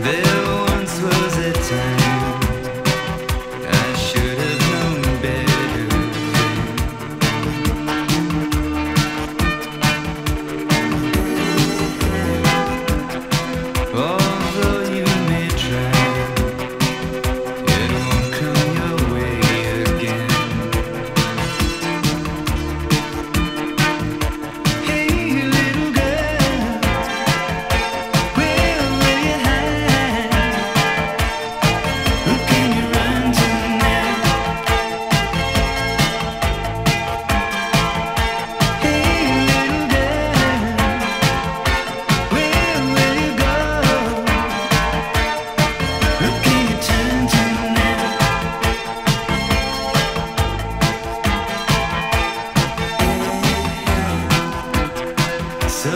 There once was a time.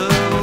Oh.